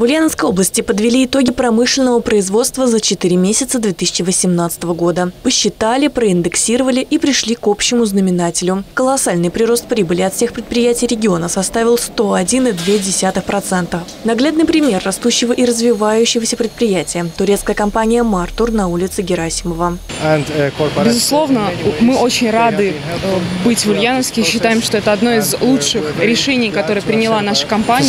В Ульяновской области подвели итоги промышленного производства за 4 месяца 2018 года. Посчитали, проиндексировали и пришли к общему знаменателю. Колоссальный прирост прибыли от всех предприятий региона составил 101,2%. Наглядный пример растущего и развивающегося предприятия – турецкая компания «Мартур» на улице Герасимова. Безусловно, мы очень рады э, быть в Ульяновске и считаем, что это одно из лучших решений, которые приняла наша компания.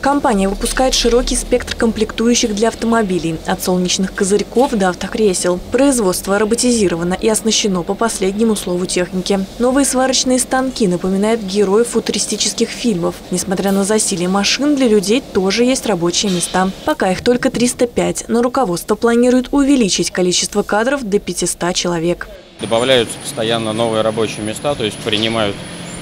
Компания выпускает широкий спектр комплектующих для автомобилей, от солнечных козырьков до автокресел. Производство роботизировано и оснащено по последнему слову техники. Новые сварочные станки напоминают героев футуристических фильмов. Несмотря на засилие машин, для людей тоже есть рабочие места. Пока их только 305, но руководство планирует увеличить количество кадров до 500 человек. Добавляются постоянно новые рабочие места, то есть принимают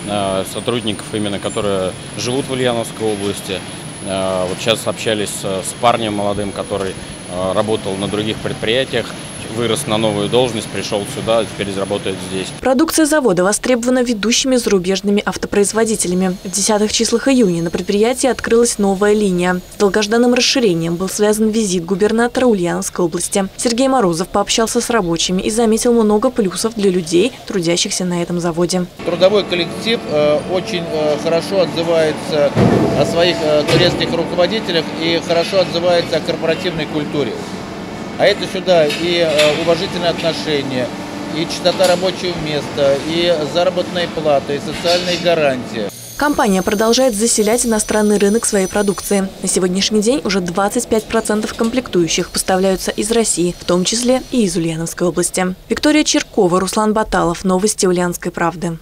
э, сотрудников именно, которые живут в Ульяновской области, вот сейчас общались с парнем молодым, который э, работал на других предприятиях, вырос на новую должность, пришел сюда, теперь работает здесь. Продукция завода востребована ведущими зарубежными автопроизводителями. В десятых числах июня на предприятии открылась новая линия. С долгожданным расширением был связан визит губернатора Ульяновской области. Сергей Морозов пообщался с рабочими и заметил много плюсов для людей, трудящихся на этом заводе. Трудовой коллектив э, очень э, хорошо отзывается о своих э, турецких руководителях и хорошо отзывается о корпоративной культуре. А это сюда и э, уважительные отношения, и частота рабочего места, и заработная плата, и социальные гарантии. Компания продолжает заселять иностранный рынок своей продукции. На сегодняшний день уже 25% комплектующих поставляются из России, в том числе и из Ульяновской области. Виктория Черкова, Руслан Баталов. Новости Ульяновской правды.